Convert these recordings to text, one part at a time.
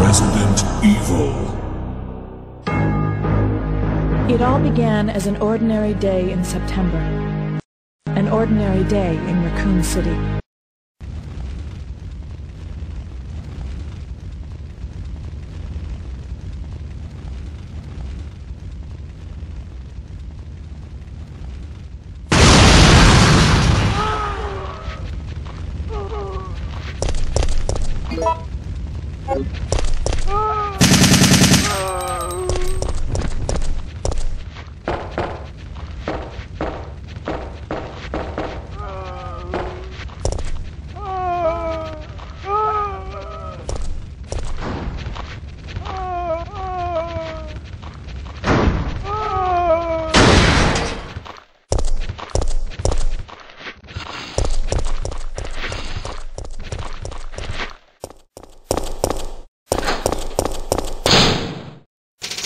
Resident Evil. It all began as an ordinary day in September. An ordinary day in Raccoon City.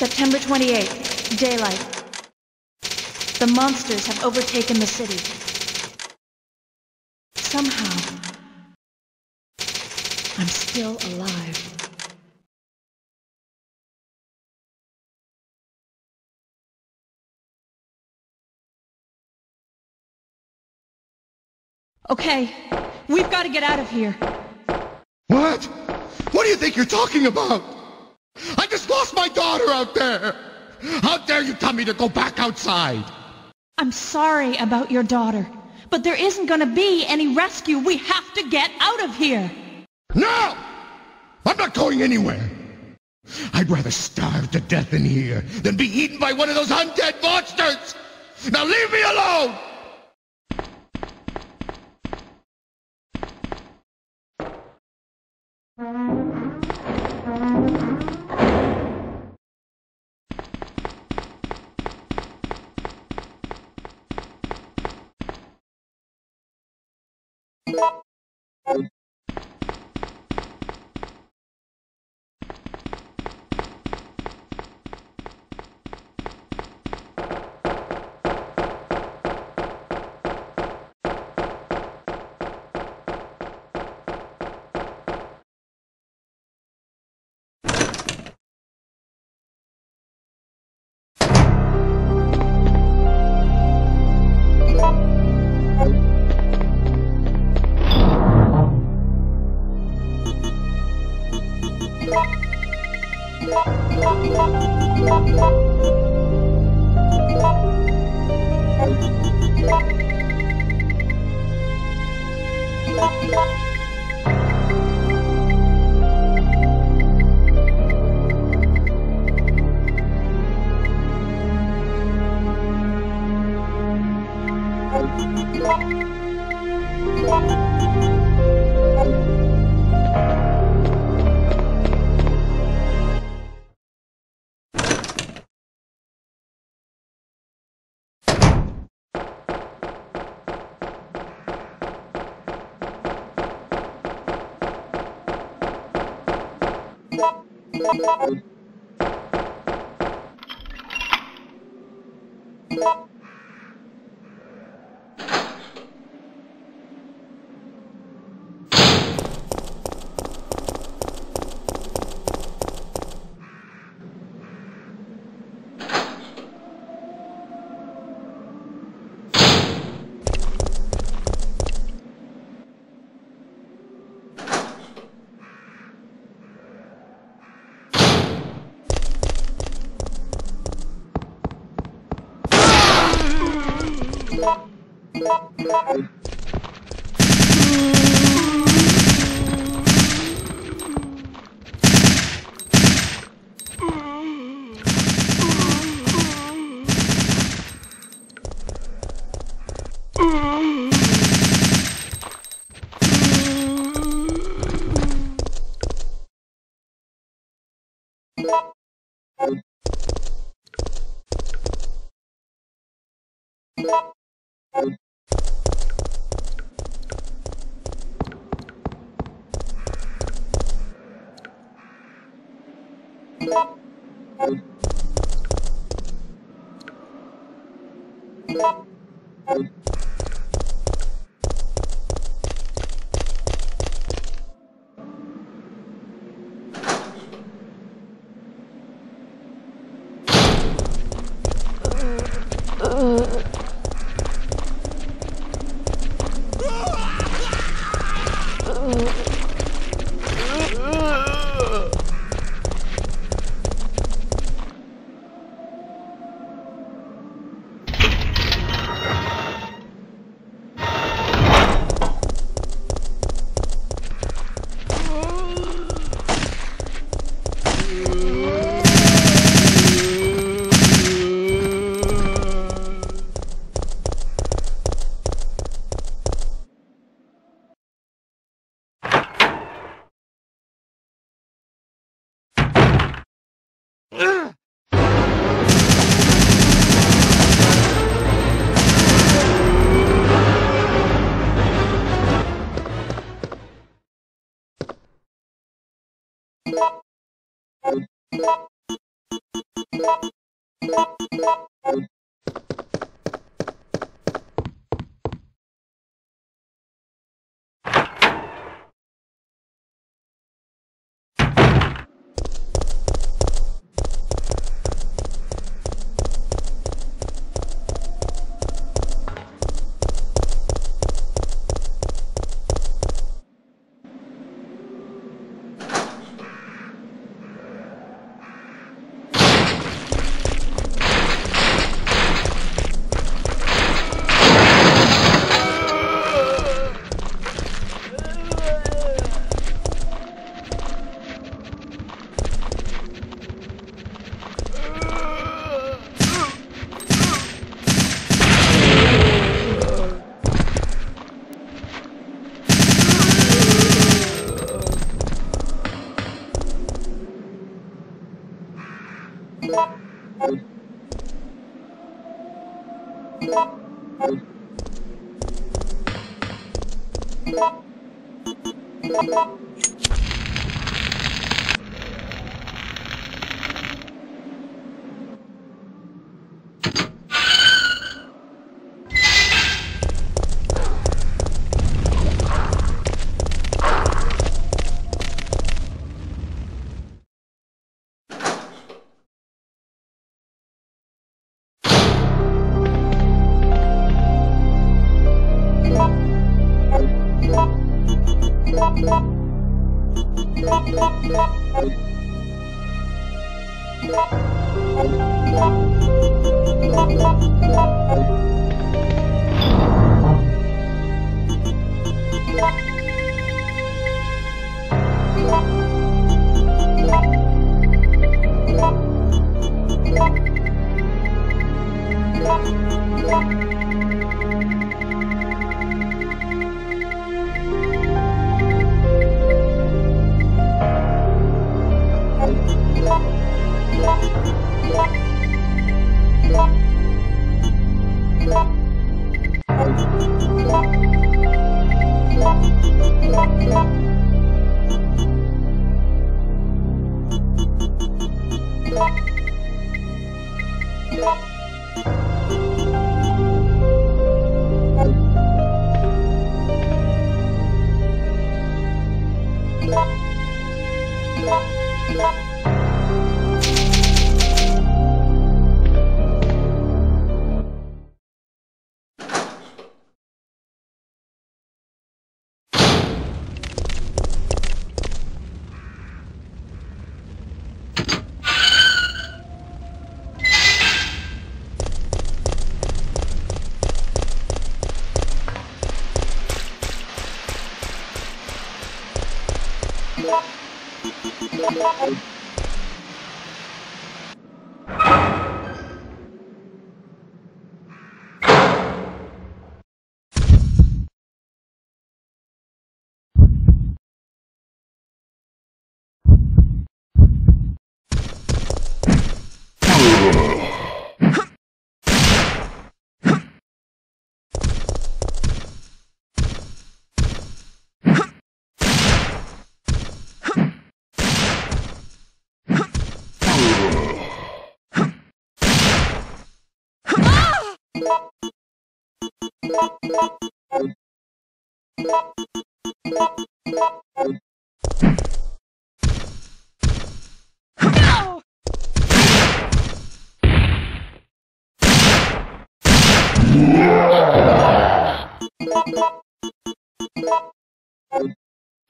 September 28th, daylight. The monsters have overtaken the city. Somehow, I'm still alive. Okay, we've got to get out of here. What? What do you think you're talking about? I just lost my daughter out there! How dare you tell me to go back outside? I'm sorry about your daughter, but there isn't gonna be any rescue. We have to get out of here. No! I'm not going anywhere! I'd rather starve to death in here than be eaten by one of those undead monsters! Now leave me alone! Thank you.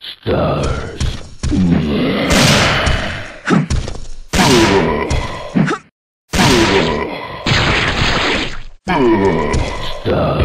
Stars. Stars.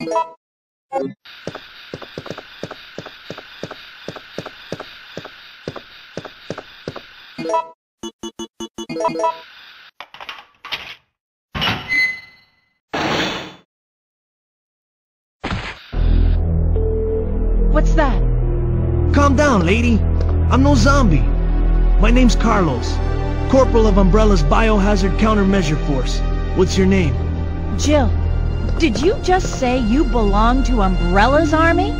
What's that? Calm down, lady. I'm no zombie. My name's Carlos, Corporal of Umbrella's Biohazard Countermeasure Force. What's your name? Jill, did you just say you belong to Umbrella's army?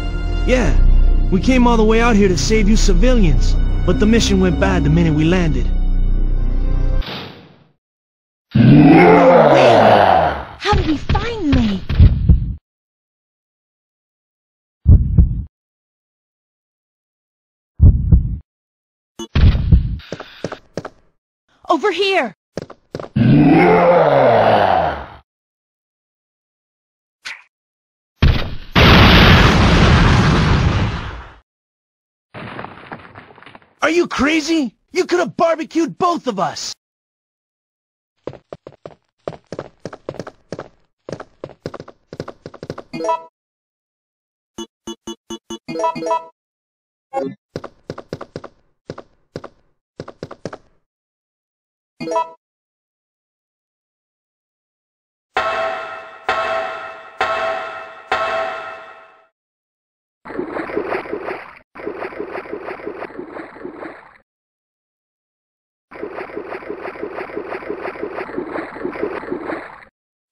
Yeah, we came all the way out here to save you civilians, but the mission went bad the minute we landed. How did he find me? Over here! Are you crazy? You could have barbecued both of us! you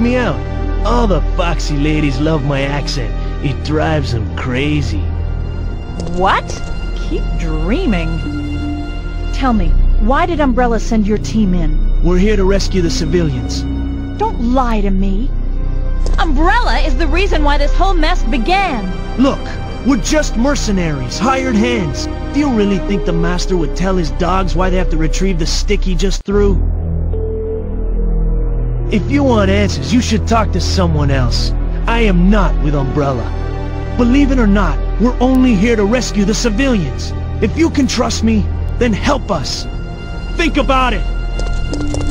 Me out? All the foxy ladies love my accent. It drives them crazy. What? Keep dreaming. Tell me, why did Umbrella send your team in? We're here to rescue the civilians. Don't lie to me. Umbrella is the reason why this whole mess began. Look, we're just mercenaries, hired hands. Do you really think the Master would tell his dogs why they have to retrieve the stick he just threw? If you want answers, you should talk to someone else. I am not with Umbrella. Believe it or not, we're only here to rescue the civilians. If you can trust me, then help us. Think about it.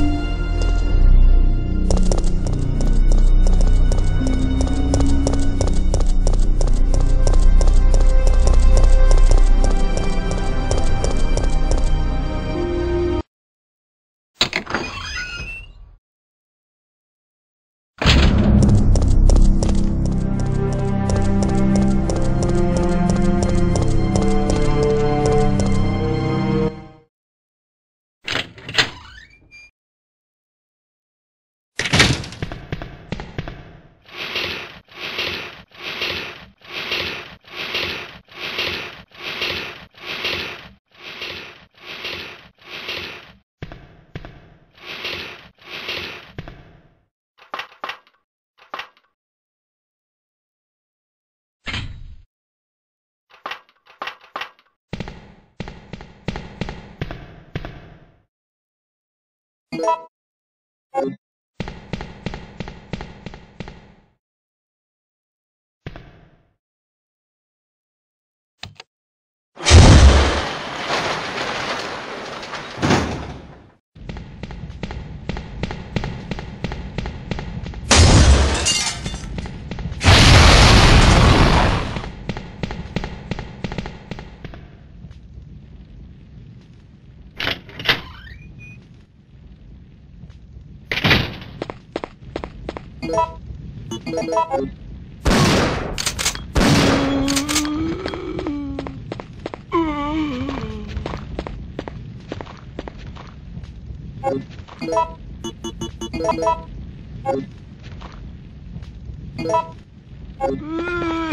Mmm.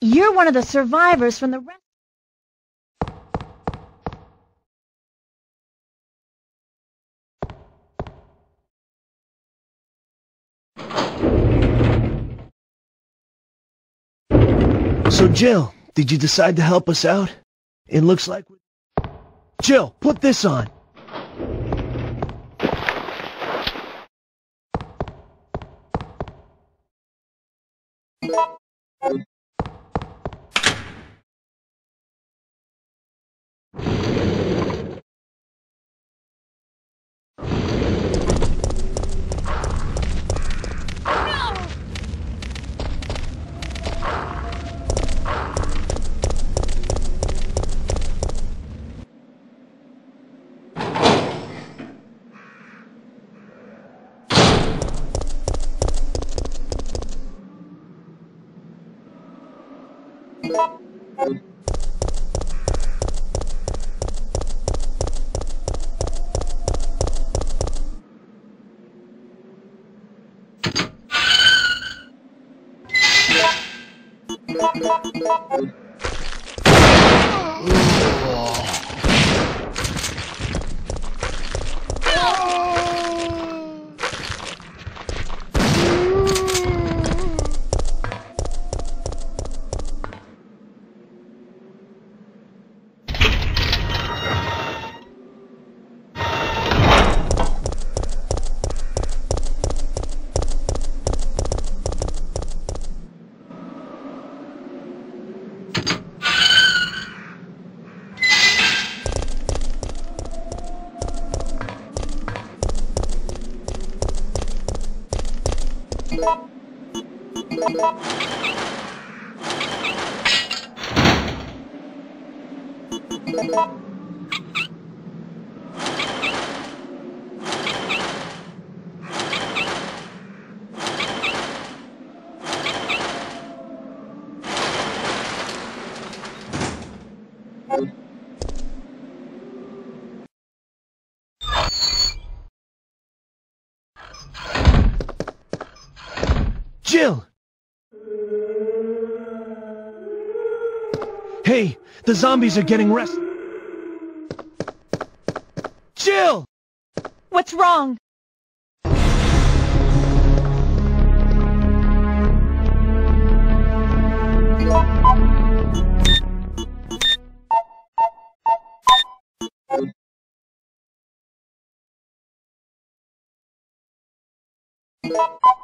You're one of the survivors from the rest. So Jill, did you decide to help us out? It looks like. Jill, put this on. The zombies are getting rest- Jill! What's wrong? you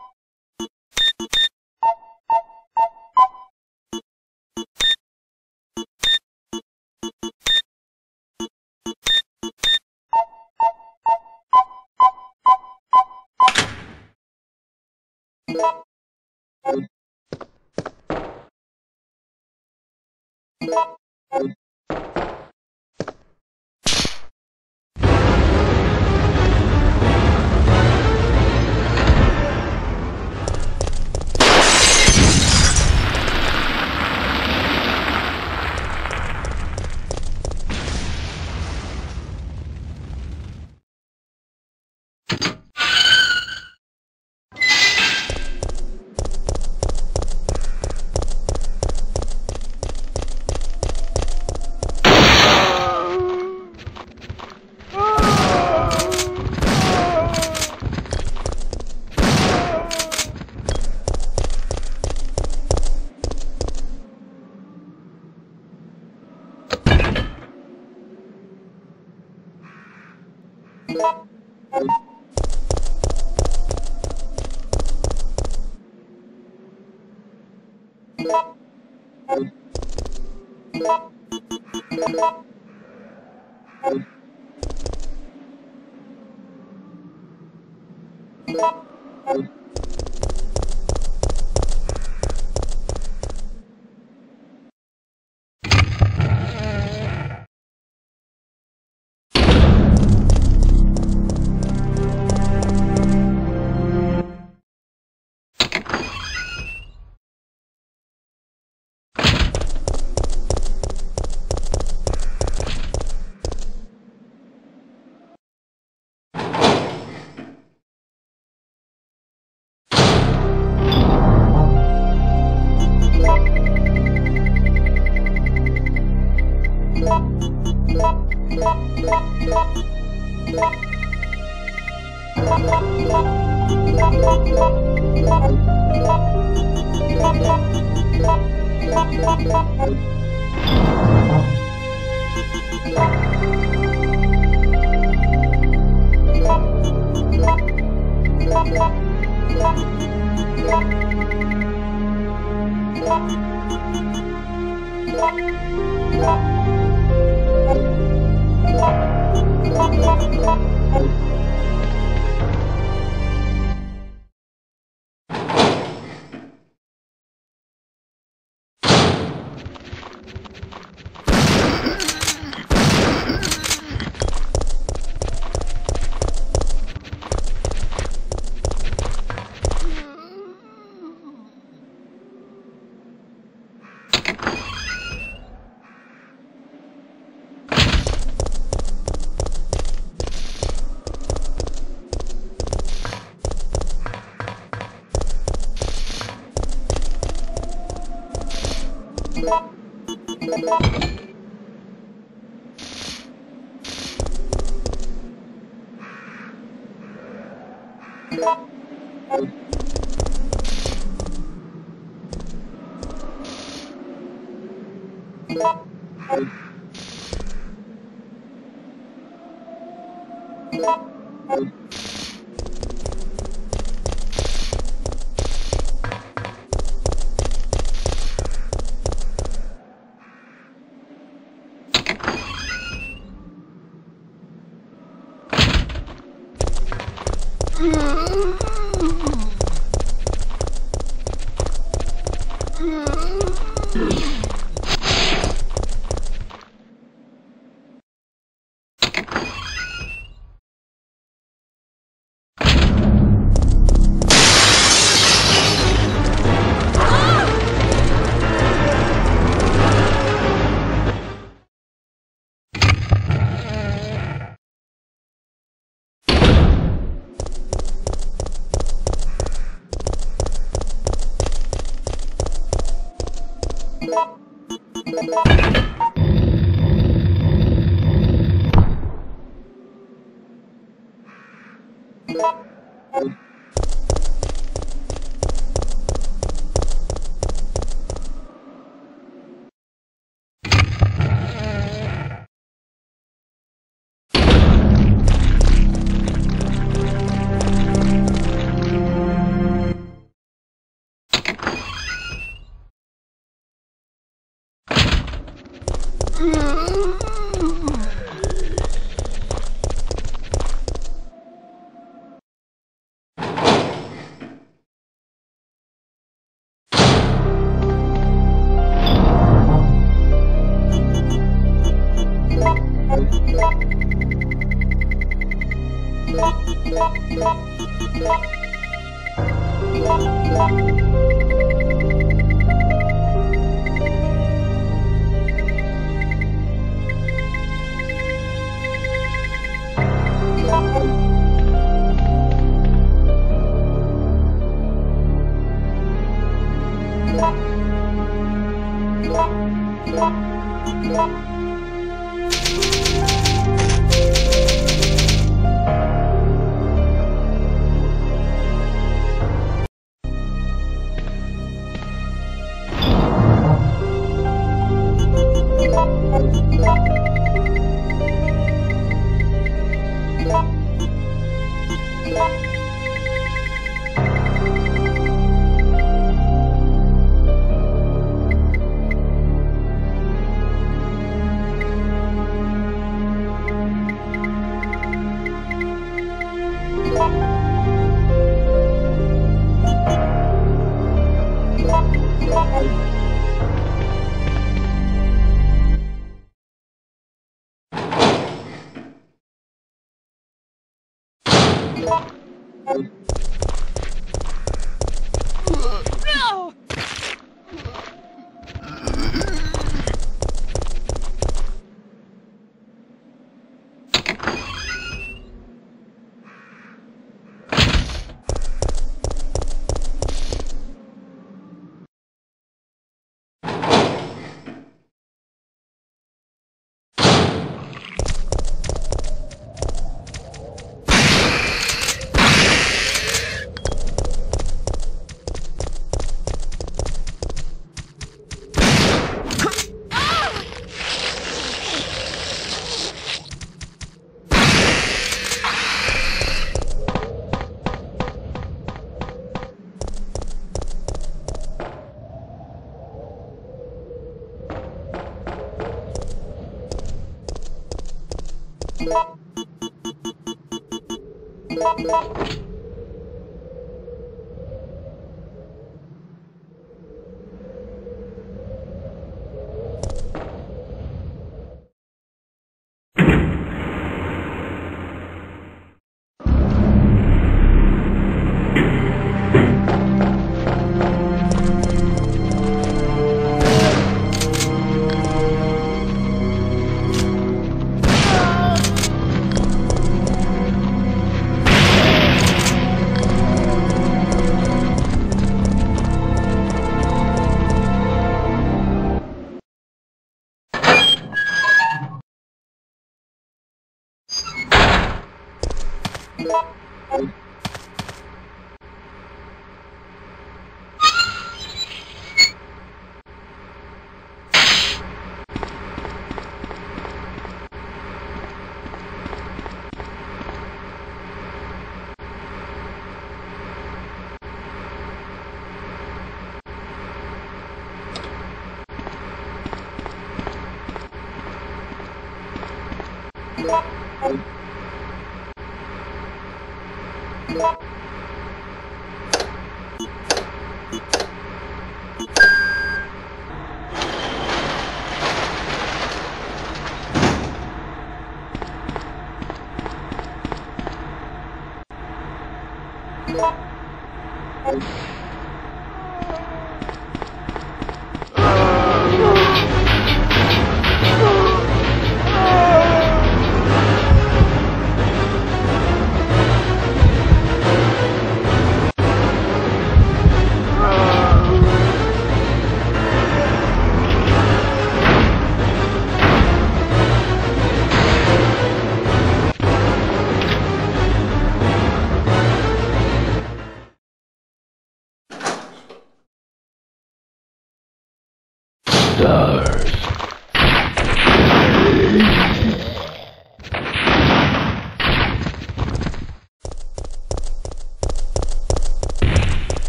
No!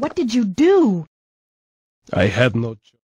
What did you do? I had no choice.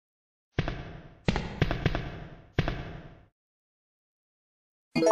Yo!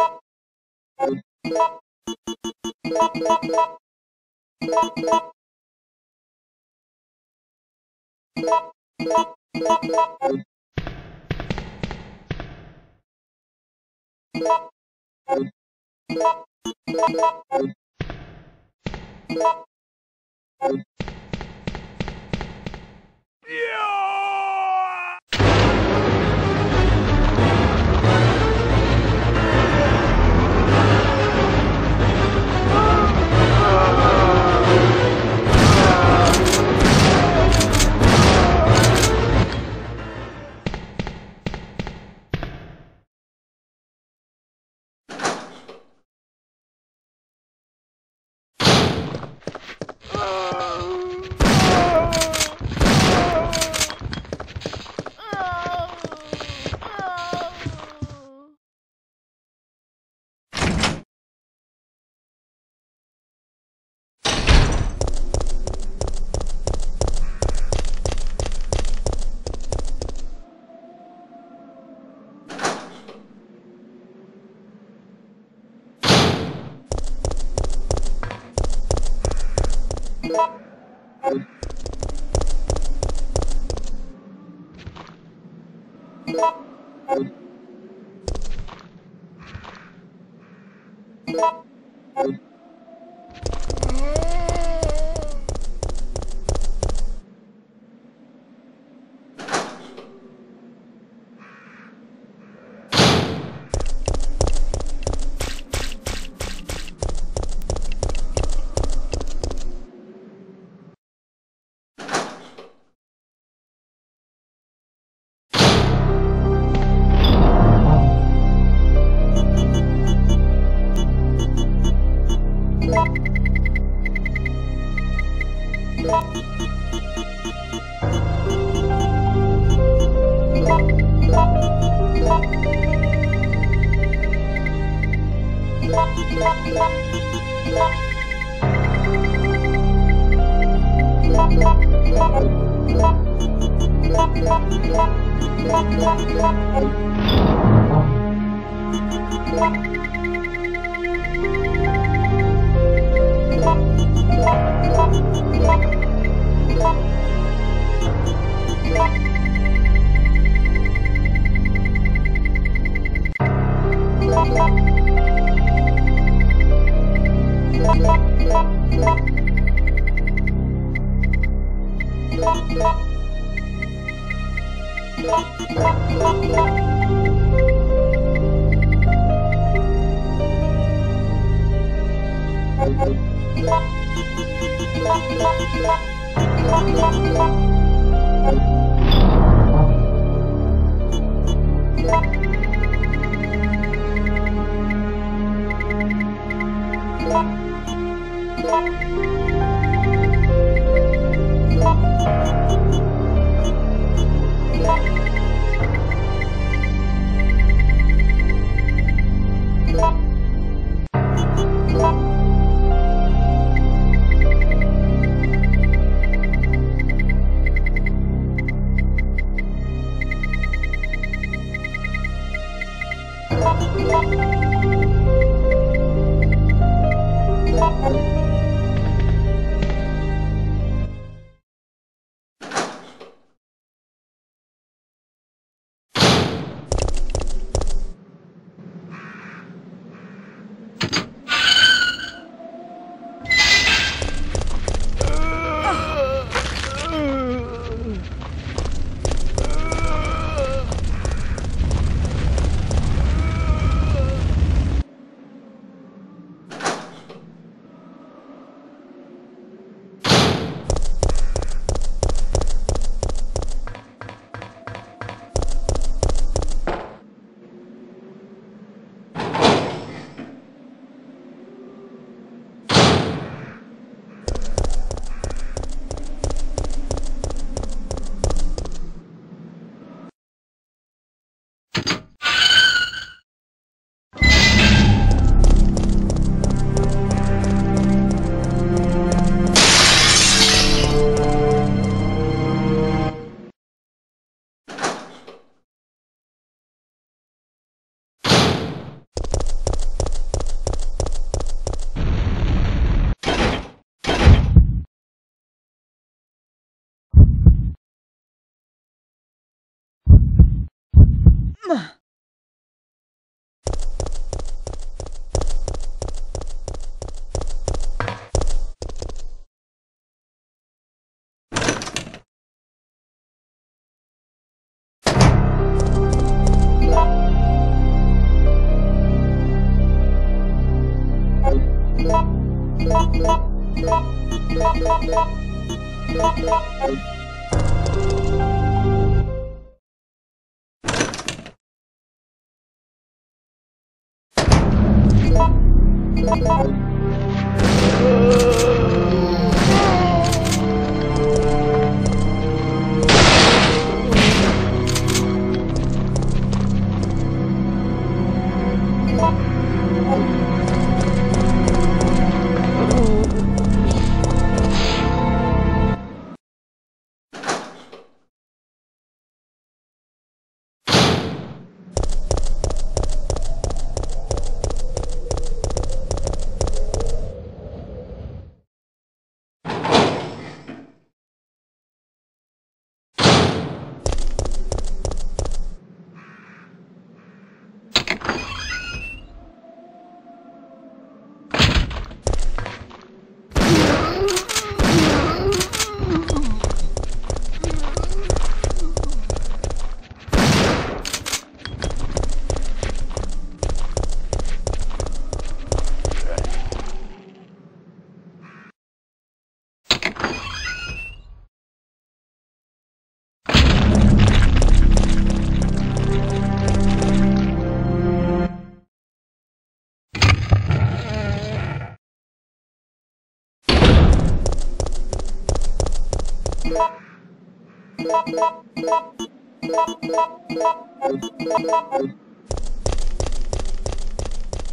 Mama!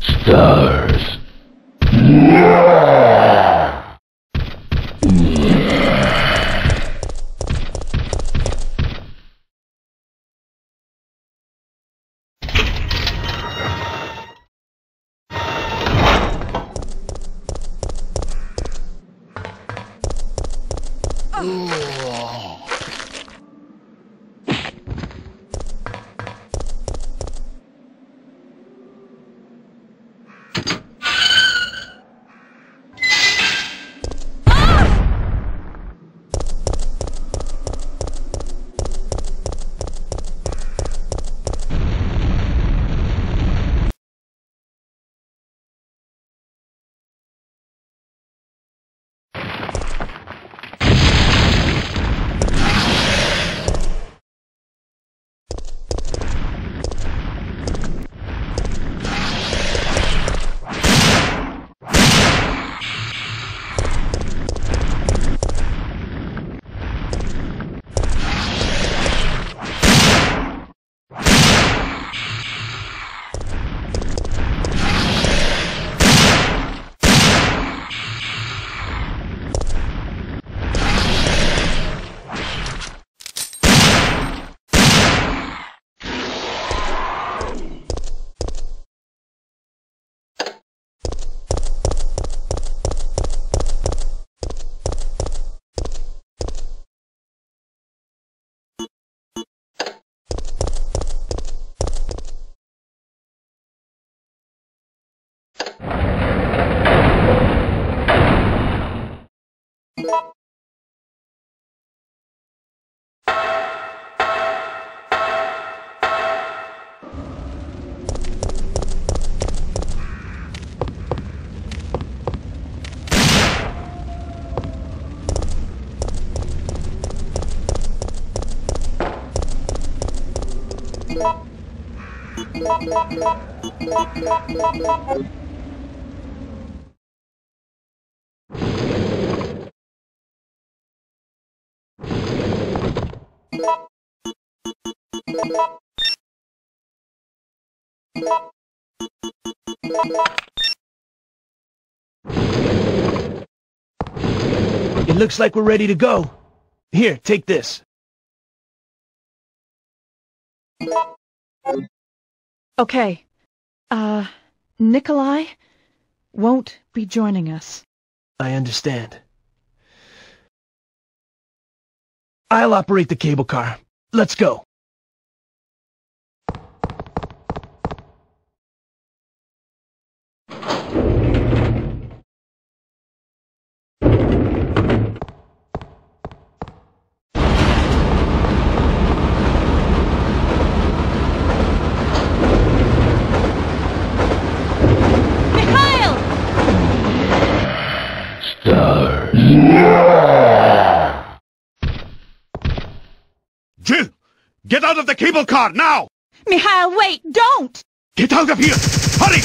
Stars. It looks like we're ready to go. Here, take this. Okay. Uh, Nikolai won't be joining us. I understand. I'll operate the cable car. Let's go. Get out of the cable car, now! Mikhail, wait! Don't! Get out of here! Hurry!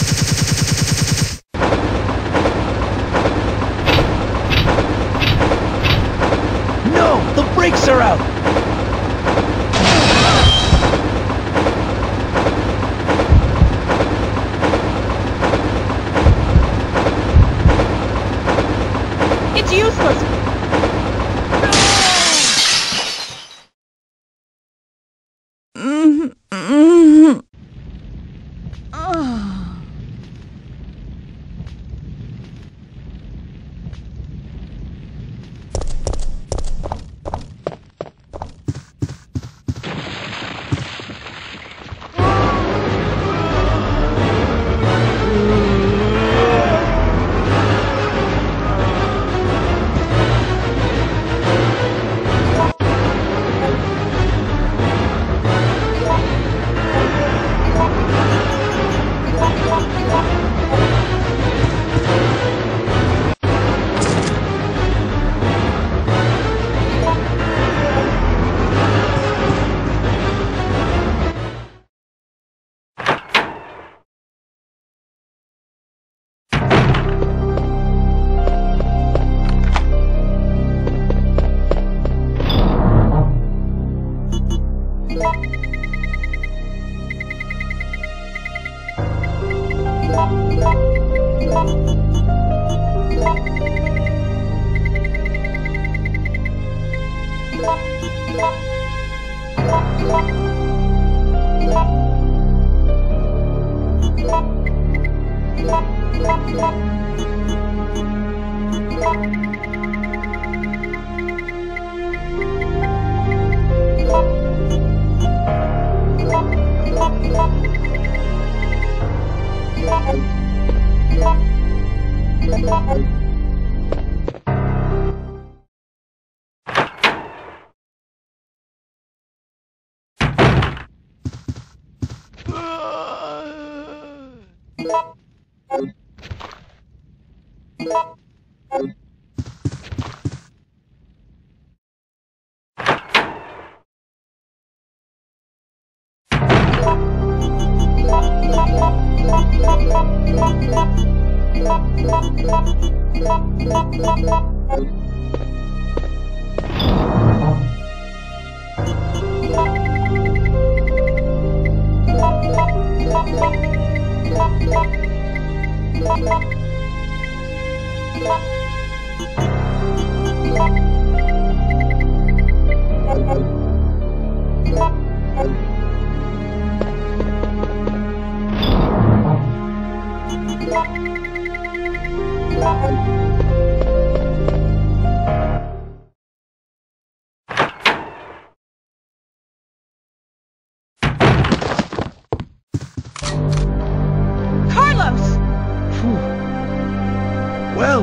No! The brakes are out!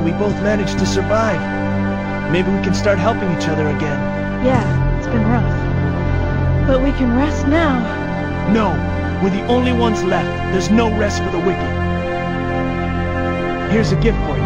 We both managed to survive. Maybe we can start helping each other again. Yeah, it's been rough. But we can rest now. No, we're the only ones left. There's no rest for the wicked. Here's a gift for you.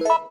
you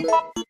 Stars.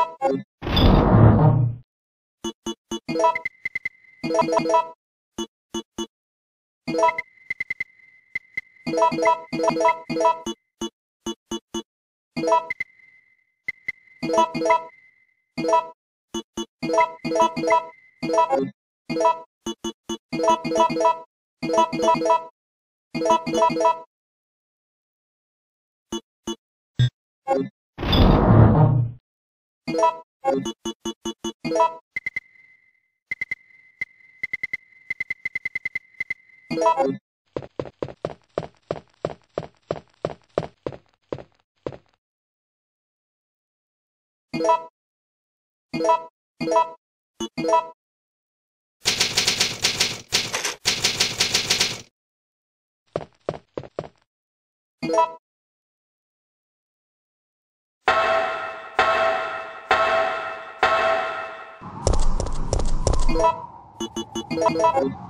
you. you Stars.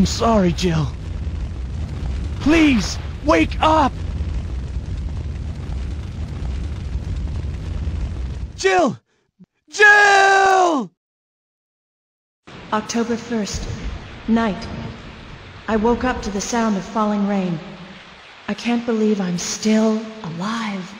I'm sorry, Jill. Please, wake up! Jill! Jill! October 1st, night. I woke up to the sound of falling rain. I can't believe I'm still alive.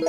you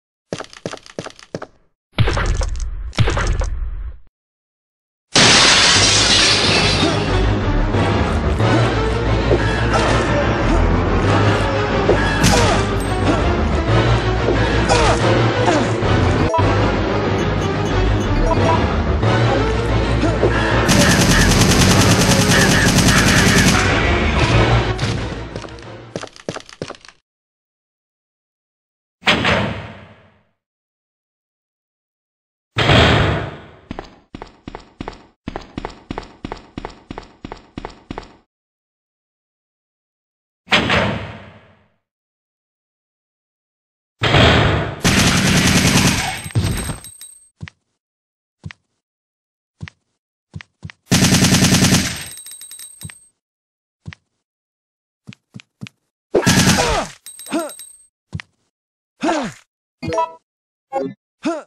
Huh!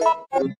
Stars.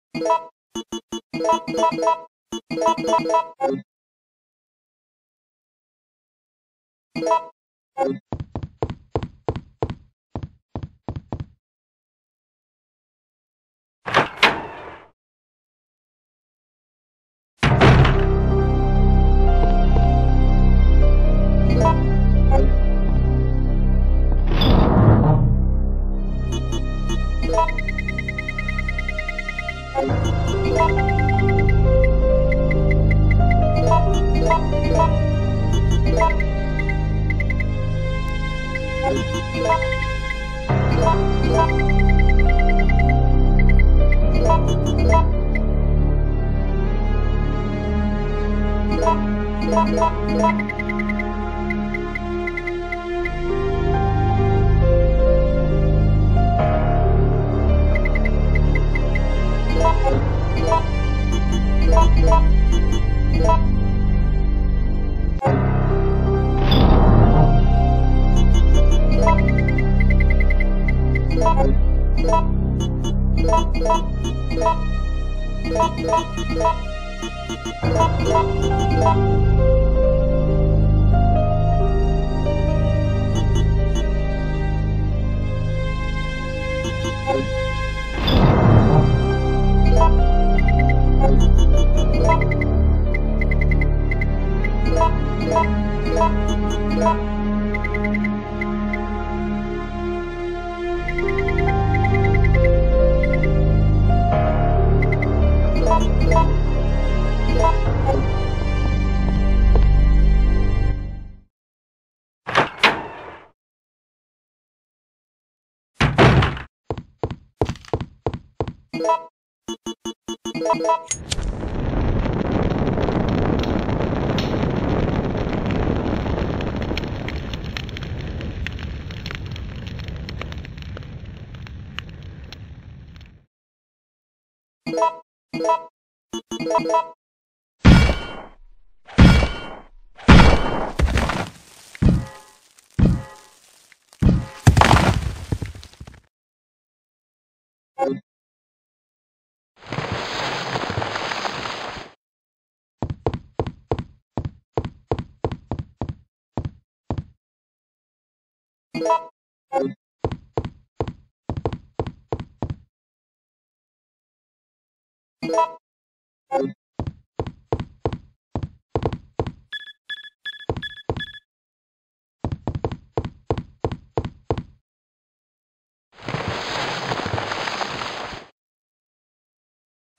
you you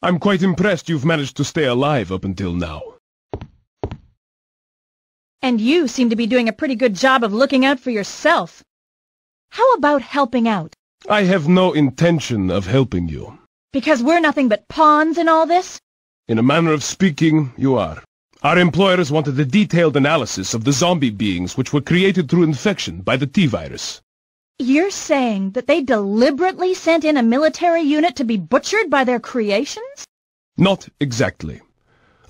I'm quite impressed you've managed to stay alive up until now. And you seem to be doing a pretty good job of looking out for yourself. How about helping out? I have no intention of helping you. Because we're nothing but pawns in all this? In a manner of speaking, you are. Our employers wanted a detailed analysis of the zombie beings which were created through infection by the T-virus. You're saying that they deliberately sent in a military unit to be butchered by their creations? Not exactly.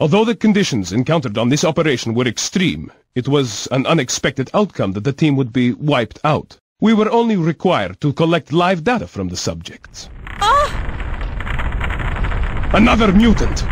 Although the conditions encountered on this operation were extreme, it was an unexpected outcome that the team would be wiped out. We were only required to collect live data from the subjects. Ah! Another mutant!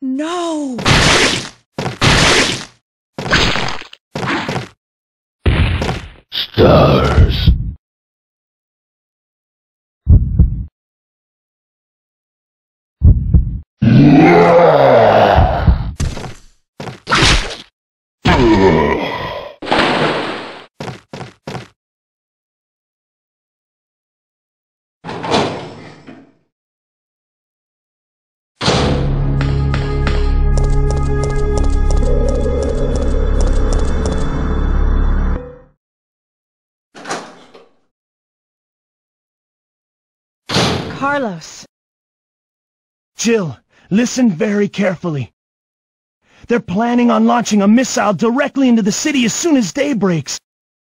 No! Star. Carlos. Jill, listen very carefully. They're planning on launching a missile directly into the city as soon as day breaks.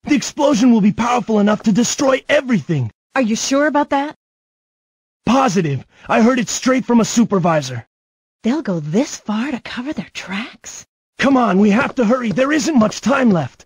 The explosion will be powerful enough to destroy everything. Are you sure about that? Positive. I heard it straight from a supervisor. They'll go this far to cover their tracks? Come on, we have to hurry. There isn't much time left.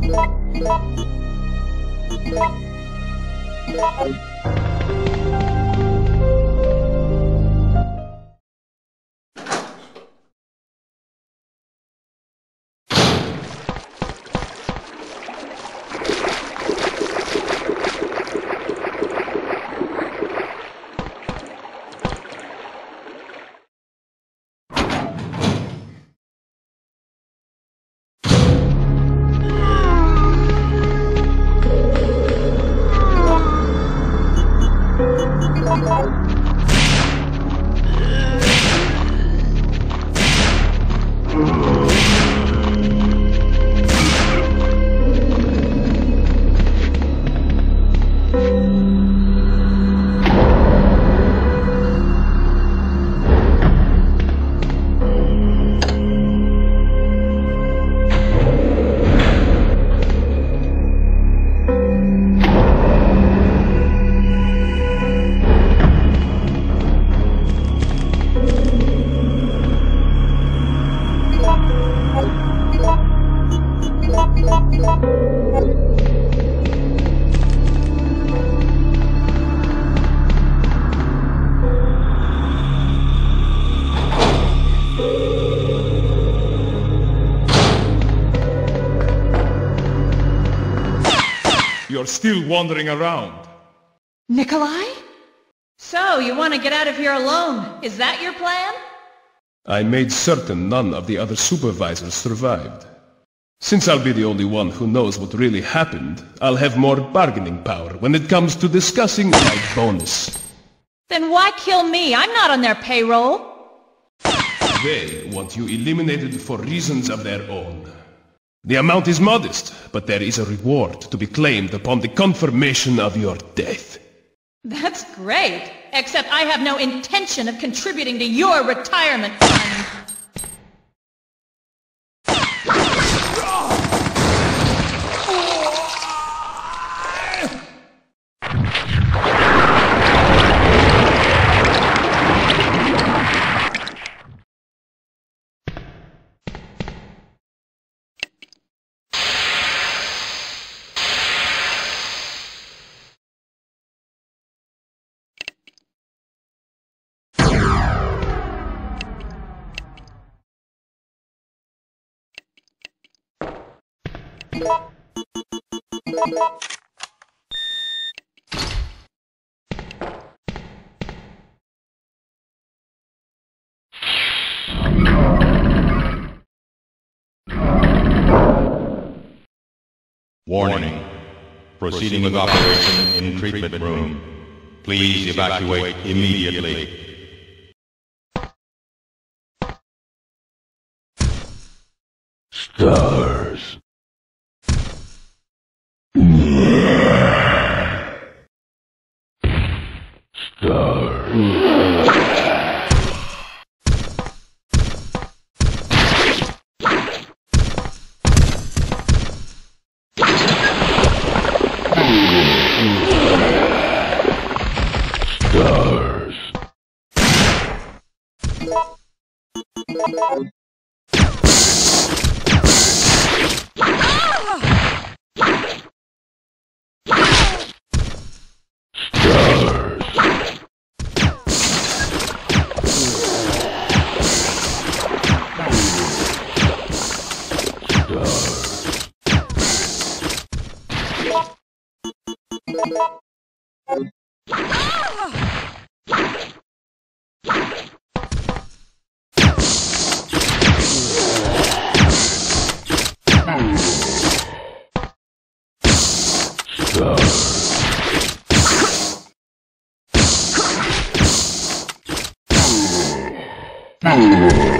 Thank you. You're still wandering around. Nikolai? So, you want to get out of here alone? Is that your plan? I made certain none of the other supervisors survived. Since I'll be the only one who knows what really happened, I'll have more bargaining power when it comes to discussing my bonus. Then why kill me? I'm not on their payroll. They want you eliminated for reasons of their own. The amount is modest, but there is a reward to be claimed upon the confirmation of your death. That's great. Except I have no intention of contributing to your retirement fund. Warning. Proceeding with operation in treatment room. Please evacuate immediately. Stars. Missile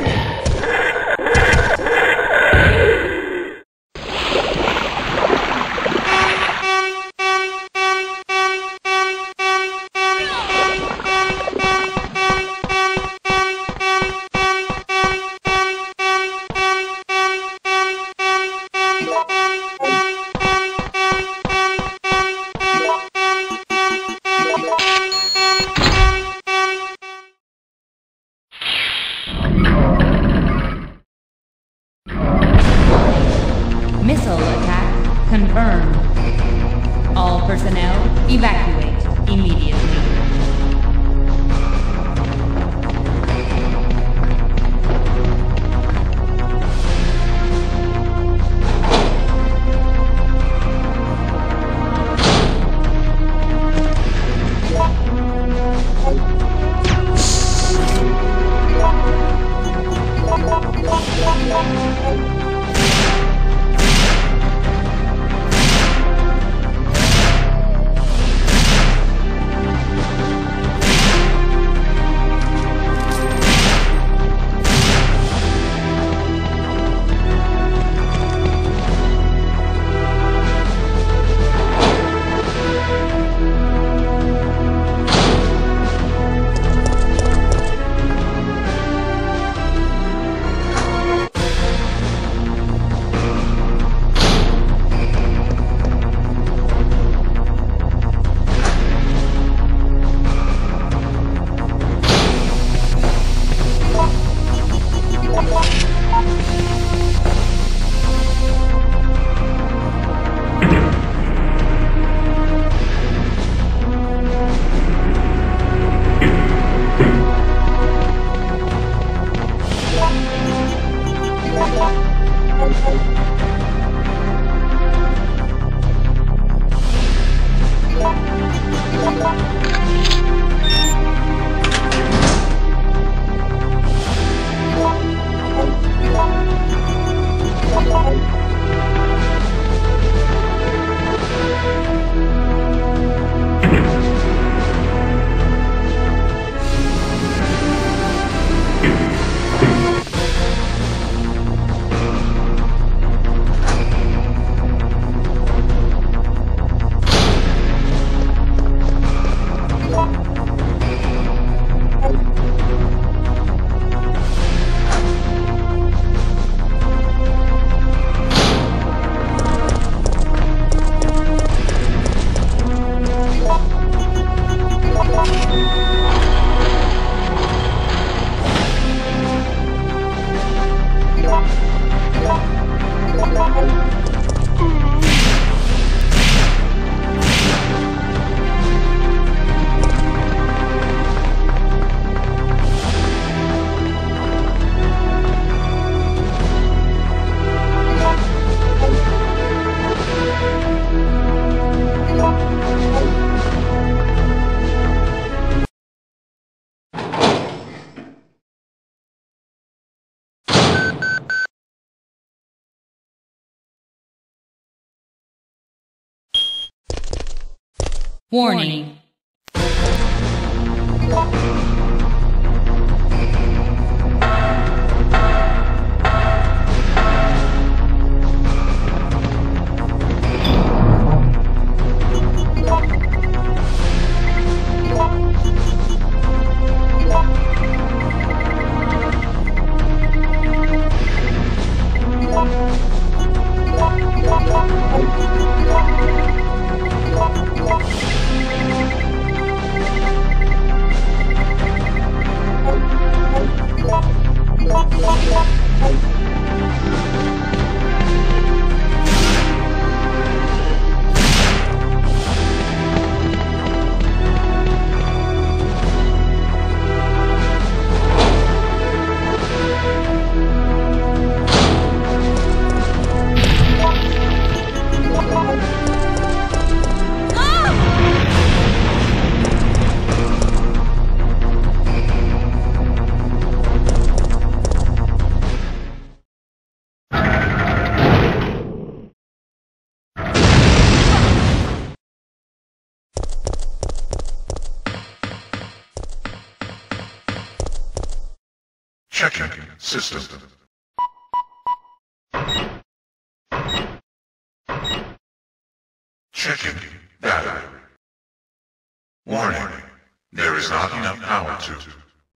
power to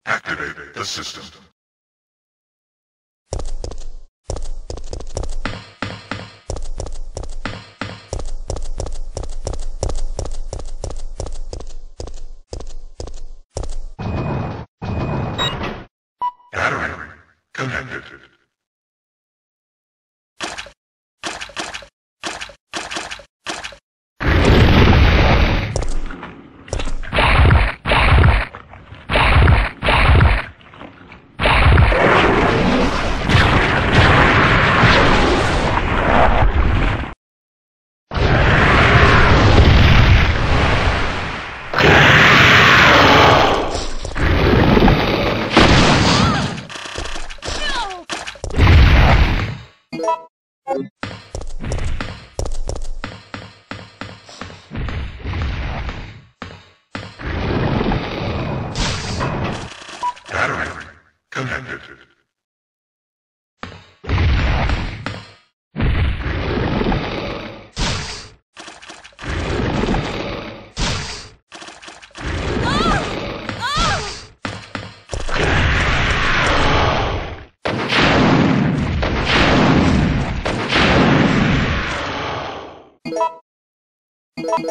activate the system. Battery.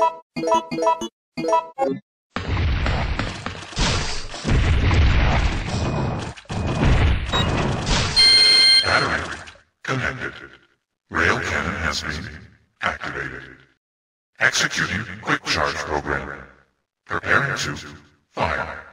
Rail cannon has been activated. Executing quick charge program. Preparing to fire.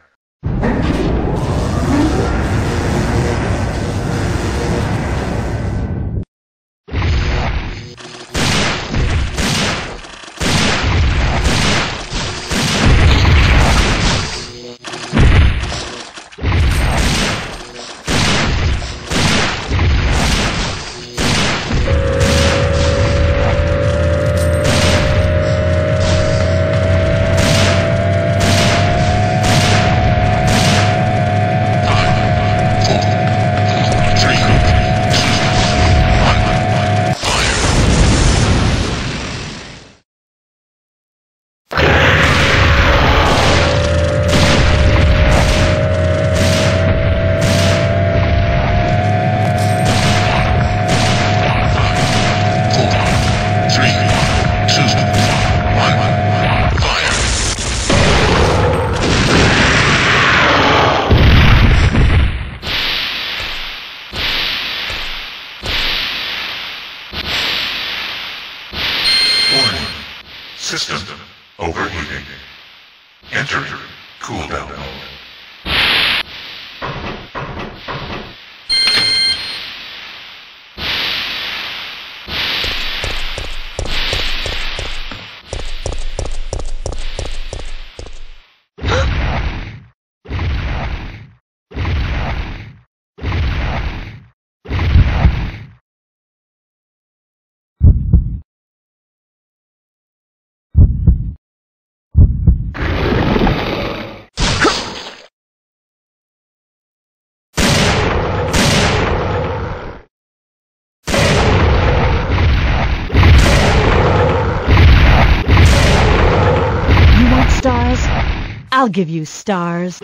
I'll give you stars.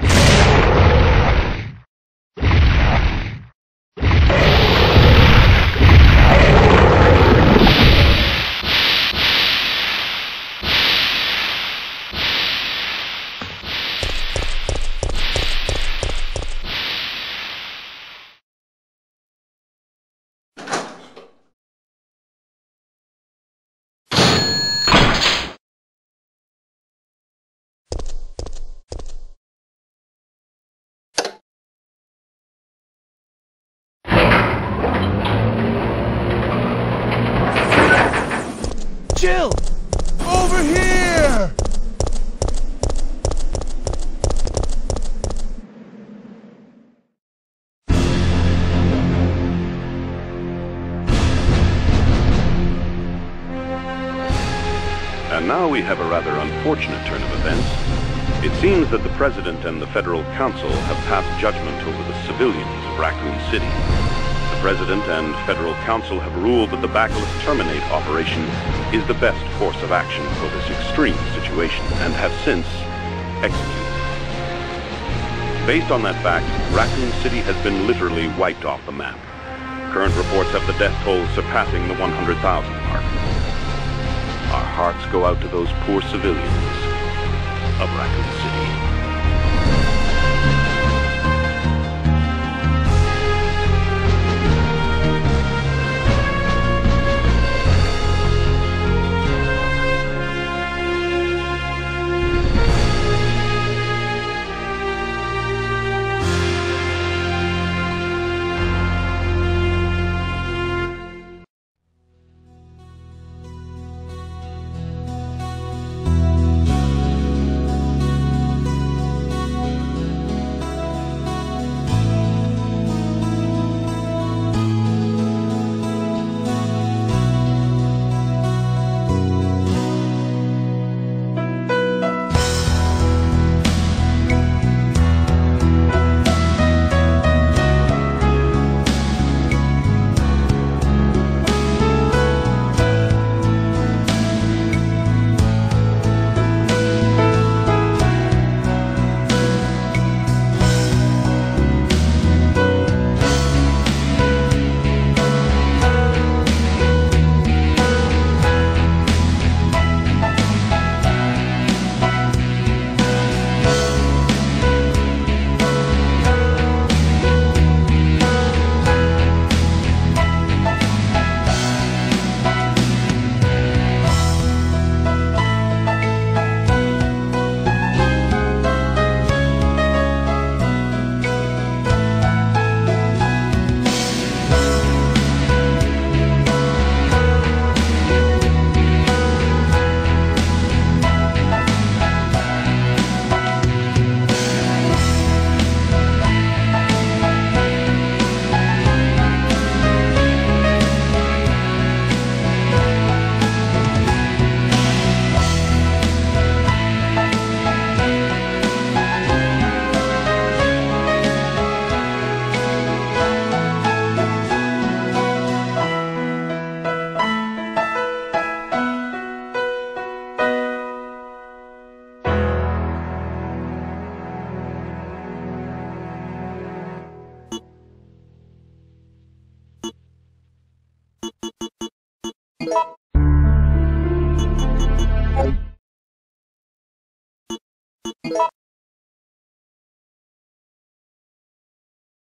We have a rather unfortunate turn of events. It seems that the President and the Federal Council have passed judgment over the civilians of Raccoon City. The President and Federal Council have ruled that the Bacillus Terminate operation is the best course of action for this extreme situation, and have since executed. Based on that fact, Raccoon City has been literally wiped off the map. Current reports have the death toll surpassing the 100,000 mark. Our hearts go out to those poor civilians of Raccoon City.